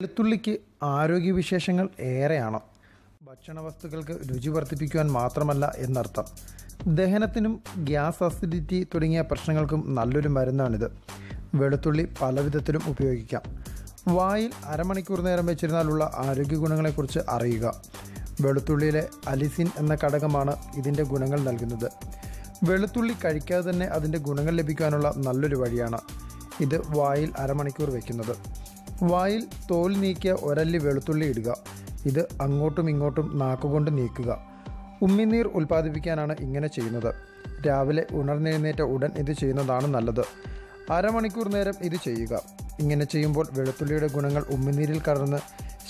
വെളുത്തുള്ളിക്ക് ആരോഗ്യവിശേഷങ്ങൾ ഏറെയാണ്. ഭക്ഷണ വസ്തുക്കൾക്ക് രുചി വർദ്ധിപ്പിക്കുവാൻ മാത്രമല്ല എന്നർത്ഥം. ദഹനത്തിനും ഗ്യാസ് അസിഡിറ്റി തുടങ്ങിയ പ്രശ്നങ്ങൾക്കും നല്ലൊരു മരുന്നാണിത്. വെളുത്തുള്ളി പലവിധത്തിലും ഉപയോഗിക്കാം. വായിൽ അരമണിക്കൂർ നേരം വെച്ചിരുന്നാലുള്ള ആരോഗ്യ ഗുണങ്ങളെക്കുറിച്ച് അറിയുക. വെളുത്തുള്ളിയിലെ അലിസിൻ എന്ന ഘടകമാണ് ഇതിന്റെ ഗുണങ്ങൾ നൽകുന്നത്. വെളുത്തുള്ളി കഴിക്കാതെ തന്നെ അതിന്റെ ഗുണങ്ങൾ ലഭിക്കാനുള്ള നല്ലൊരു വഴിയാണ് ഇത് വായിൽ അരമണിക്കൂർ വെക്കുന്നത്. വായിൽ തോൽ നീക്കിയ ഒരല്ലി വെളുത്തുള്ളി ഇടുക. ഇത് അങ്ങോട്ടും ഇങ്ങോട്ടും നാക്കുകൊണ്ട് നീക്കുക. ഉമ്മിനീർ ഉൽപ്പാദിപ്പിക്കാനാണ് ഇങ്ങനെ ചെയ്യുന്നത്. രാവിലെ ഉണർന്നെഴുന്നേറ്റ ഉടൻ ഇത് ചെയ്യുന്നതാണ് നല്ലത്. അരമണിക്കൂർ നേരം ഇത് ചെയ്യുക. ഇങ്ങനെ ചെയ്യുമ്പോൾ വെളുത്തുള്ളിയുടെ ഗുണങ്ങൾ ഉമ്മിനീരിൽ കലർന്ന്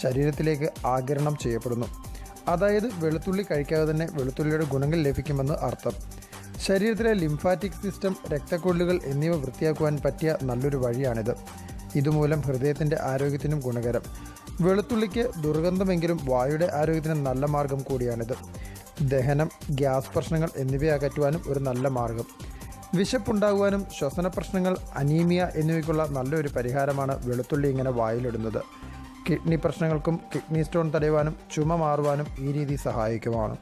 ശരീരത്തിലേക്ക് ആകിരണം ചെയ്യപ്പെടുന്നു. അതായത് വെളുത്തുള്ളി കഴിക്കാതെ തന്നെ വെളുത്തുള്ളിയുടെ ഗുണങ്ങൾ ലഭിക്കുമെന്ന് അർത്ഥം. ശരീരത്തിലെ ലിംഫാറ്റിക് സിസ്റ്റം രക്തക്കൊള്ളുകൾ എന്നിവ വൃത്തിയാക്കുവാൻ പറ്റിയ നല്ലൊരു വഴിയാണിത്. ഇതുമൂലം ഹൃദയത്തിന്റെ ആരോഗ്യത്തിനും ഗുണകരം. വെളുത്തുള്ളിക്ക് ദുർഗന്ധമെങ്കിലും വായുടെ ആരോഗ്യത്തിന് നല്ല മാർഗം കൂടിയാണിത്. ദഹനം ഗ്യാസ് പ്രശ്നങ്ങൾ എന്നിവ അകറ്റുവാനും ഒരു നല്ല മാർഗം. വിശപ്പുണ്ടാകുവാനും ശ്വസന പ്രശ്നങ്ങൾ അനീമിയ എന്നിവയ്ക്കുള്ള നല്ലൊരു പരിഹാരമാണ് വെളുത്തുള്ളി ഇങ്ങനെ വായിലിടുന്നത്. കിഡ്നി പ്രശ്നങ്ങൾക്കും കിഡ്നി സ്റ്റോൺ തടയുവാനും ചുമ മാറുവാനും ഈ രീതി സഹായിക്കുമാണ്.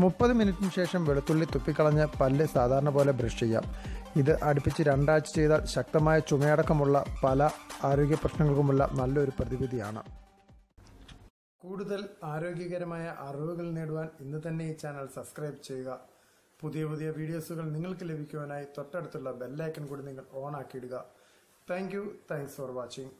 മുപ്പത് മിനിറ്റിന് ശേഷം വെളുത്തുള്ളി തുപ്പിക്കളഞ്ഞ് പല്ല് സാധാരണ പോലെ ബ്രഷ് ചെയ്യാം. ഇത് അടുപ്പിച്ച് രണ്ടാഴ്ച ചെയ്താൽ ശക്തമായ ചുമയടക്കമുള്ള പല ആരോഗ്യ പ്രശ്നങ്ങൾക്കുമുള്ള നല്ലൊരു പ്രതിവിധിയാണ്. കൂടുതൽ ആരോഗ്യകരമായ അറിവുകൾ നേടുവാൻ ഇന്ന് തന്നെ ഈ ചാനൽ സബ്സ്ക്രൈബ് ചെയ്യുക. പുതിയ പുതിയ വീഡിയോസുകൾ നിങ്ങൾക്ക് ലഭിക്കുവാനായി തൊട്ടടുത്തുള്ള ബെല്ലൈക്കൺ കൂടി നിങ്ങൾ on ആക്കിയിടുക thank you thanks for watching